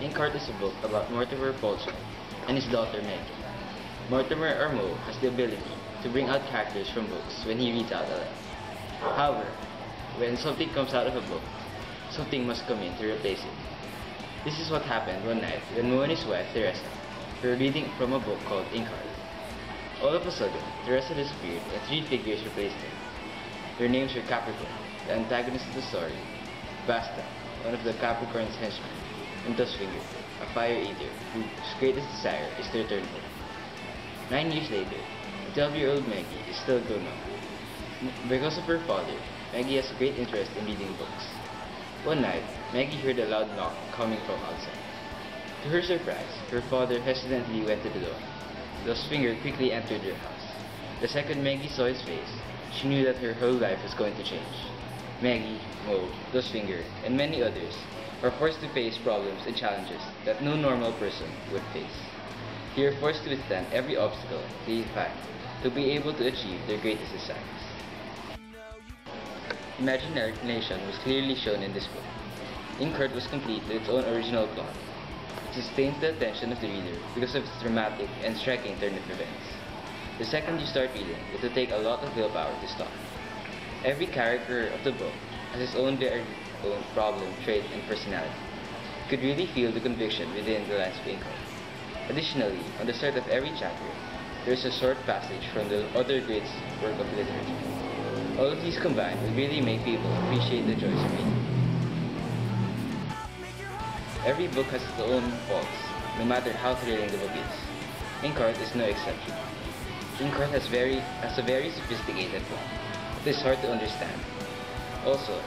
Inkheart is a book about Mortimer Falsworth and his daughter Maggie. Mortimer or Mo has the ability to bring out characters from books when he reads out aloud. However, when something comes out of a book, something must come in to replace it. This is what happened one night when Mo and his wife, Teresa, were reading from a book called Inkheart. All of a sudden, Teresa disappeared and three figures replaced her. Their names were Capricorn, the antagonist of the story, Basta, one of the Capricorn's henchmen, and Dustfinger, a fire eater whose greatest desire is to return home. Nine years later, the 12-year-old Maggie is still grown up. Because of her father, Maggie has a great interest in reading books. One night, Maggie heard a loud knock coming from outside. To her surprise, her father hesitantly went to the door. Dustfinger quickly entered her house. The second Maggie saw his face, she knew that her whole life was going to change. Maggie, Mo, Dustfinger, and many others are forced to face problems and challenges that no normal person would face. They are forced to withstand every obstacle they find to be able to achieve their greatest desires. Imagination was clearly shown in this book. Inkheart was complete with its own original plot. It sustains the attention of the reader because of its dramatic and striking turn of events. The second you start reading, it will take a lot of willpower to stop. Every character of the book has its own very own problem, trait, and personality. You could really feel the conviction within the lines of Inkheart. Additionally, on the start of every chapter, there is a short passage from the other great's work of literature. All of these combined will really make people appreciate the joys of reading. Every book has its own faults, no matter how thrilling the book is. Inkheart is no exception. Inkheart has very has a very sophisticated plot. It is hard to understand. Also,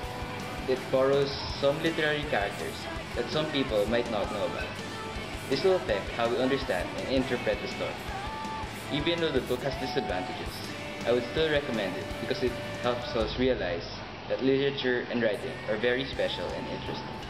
it borrows some literary characters that some people might not know about. This will affect how we understand and interpret the story. Even though the book has disadvantages, I would still recommend it because it helps us realize that literature and writing are very special and interesting.